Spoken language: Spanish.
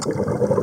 Gracias.